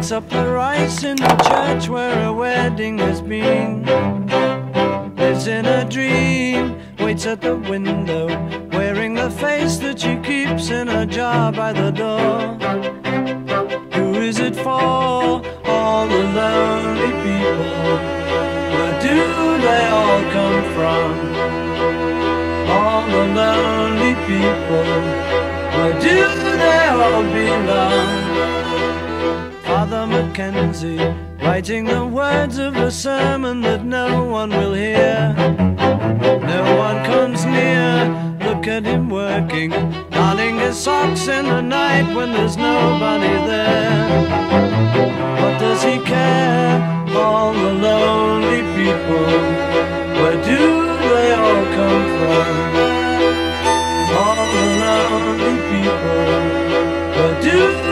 Picks up the rice in the church where a wedding has been. Lives in a dream, waits at the window, wearing the face that she keeps in a jar by the door. Who is it for? All the lonely people. Where do they all come from? All the lonely people. Where do they all belong? Father McKenzie, writing the words of a sermon that no one will hear. No one comes near, look at him working, darning his socks in the night when there's nobody there. What does he care? All the lonely people, where do they all come from? All the lonely people, where do?